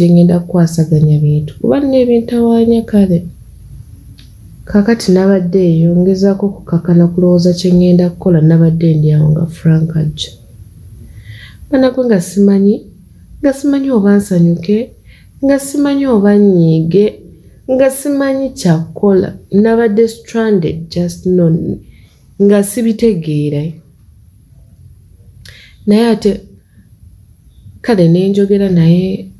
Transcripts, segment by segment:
gyengenda kukwasaganya bintu. Kuba nina ebintawaanya kale kakati nabadde eyo ngezaako kukakana kulowooza kyengenda kukola nabadde ndi awo nga frank ajja. Banakwe nga simanyi nga simanyi oba nsanyuke nga simanyi oba nyiige nga simanyi kyakukola nabadde stranded just no nga sibitegeera. Naye ate kale nenjogera naye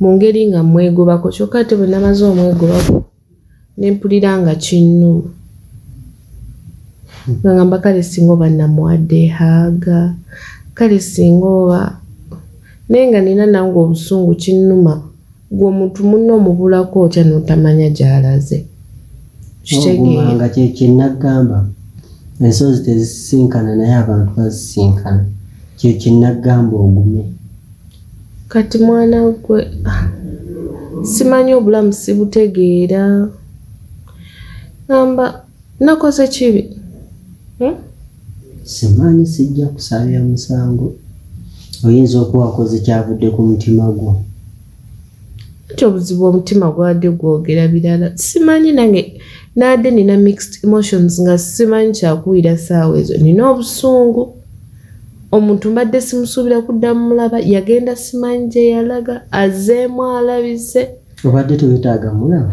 mu ngeri nga mwegobako kyokka ate bwe namaze omwegobako nempulira nga kinnuma nga ngamba kale singa oba namuwadde haaga. Kale singa oba naye nga nina nange obusungu kinnuma gwe omuntu munna omubulako otya notamanya gyalaze? Nga kyekinagamba ensozi tezisisinkana naye abantu bazisinkana. Kyekinagamba ogume kati mwana gwe simanyi obulamu sibutegeera. Gamba nakoze kibi? Hmm? simanyi sijja kusabya musango. Oyinza okuba wakoze kyavudde ku mutima gwo. Nti obuzibu omutima gwadde gwogera birala. Simanyi nange nadde nina mixed emotions nga simanyi kyakuwira saawa ezo. Nina obusungu omuntu mbadde simusuubira kudda mulaba yagenda simanyi gye yalaga azeemu alabize obadde tewetaaga mulaba